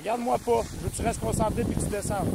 Regarde-moi pas. Je veux que tu restes concentré puis que tu descendes?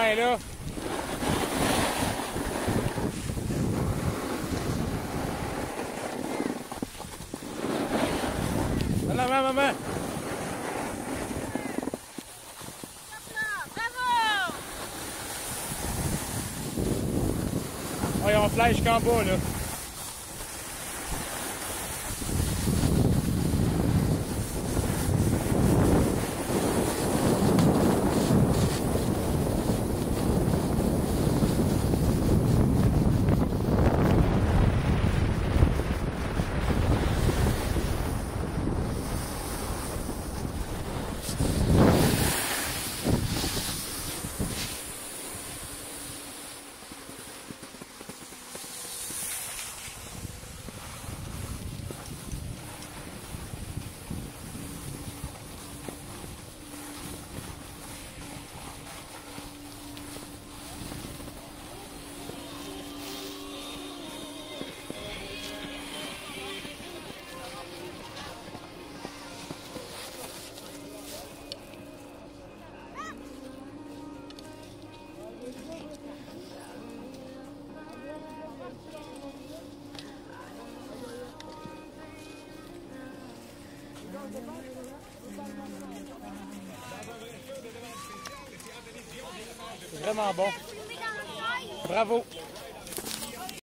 Là. Donne la main, maman. Bravo! Oh, ils ont flash jusqu'en vraiment bon. Bravo.